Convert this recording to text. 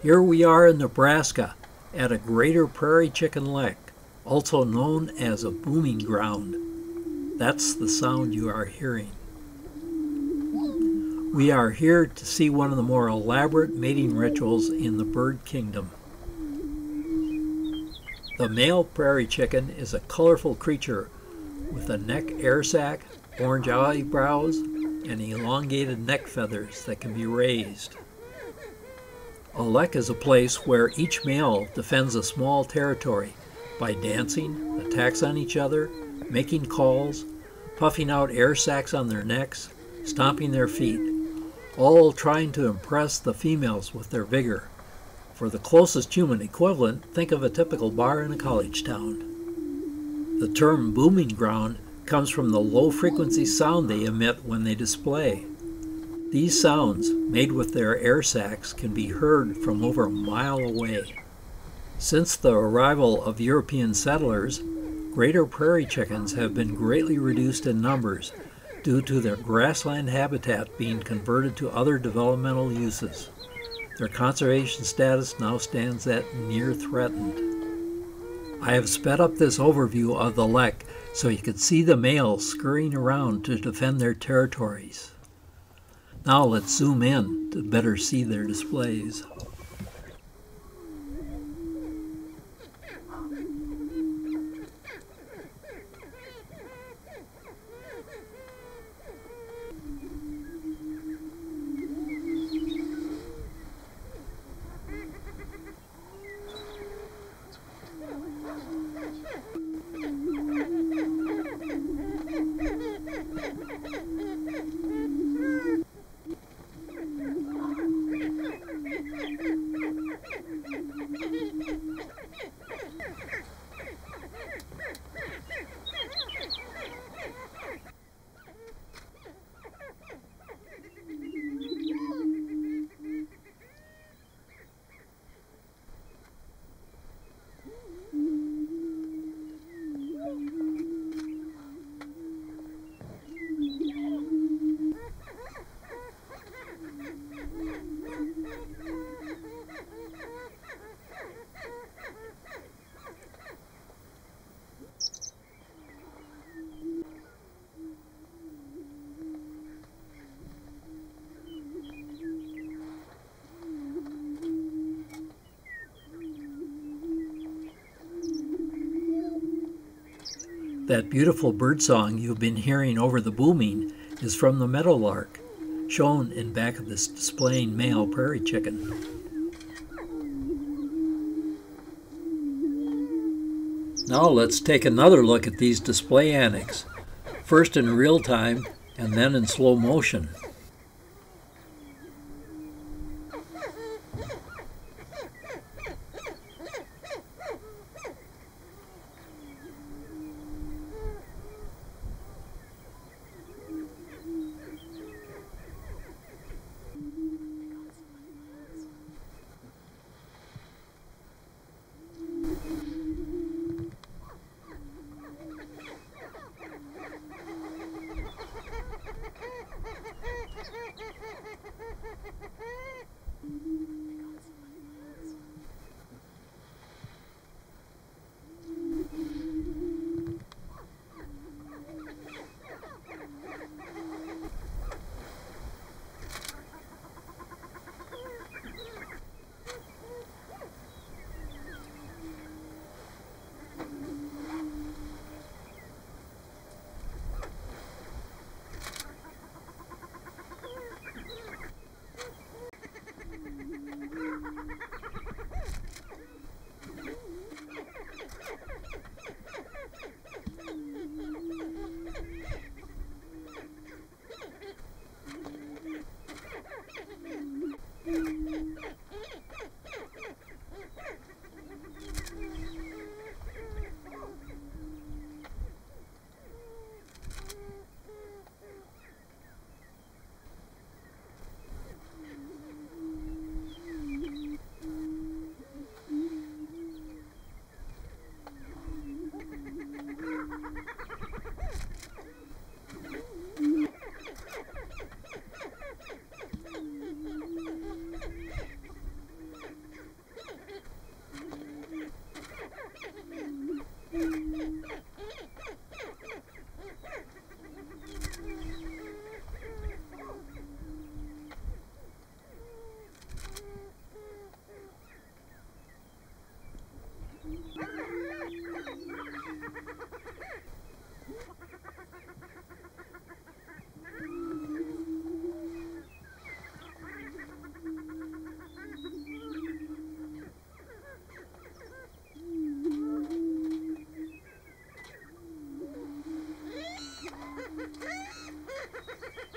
Here we are in Nebraska at a greater prairie chicken lek, also known as a booming ground. That's the sound you are hearing. We are here to see one of the more elaborate mating rituals in the bird kingdom. The male prairie chicken is a colorful creature with a neck air sac, orange eyebrows, and elongated neck feathers that can be raised. A lek is a place where each male defends a small territory by dancing, attacks on each other, making calls, puffing out air sacs on their necks, stomping their feet, all trying to impress the females with their vigor. For the closest human equivalent, think of a typical bar in a college town. The term booming ground comes from the low frequency sound they emit when they display. These sounds, made with their air sacs, can be heard from over a mile away. Since the arrival of European settlers, greater prairie chickens have been greatly reduced in numbers due to their grassland habitat being converted to other developmental uses. Their conservation status now stands at near threatened. I have sped up this overview of the lek so you can see the males scurrying around to defend their territories. Now let's zoom in to better see their displays. That beautiful birdsong you've been hearing over the booming is from the meadowlark, shown in back of this displaying male prairie chicken. Now let's take another look at these display annex, first in real time and then in slow motion. Ha ha ha!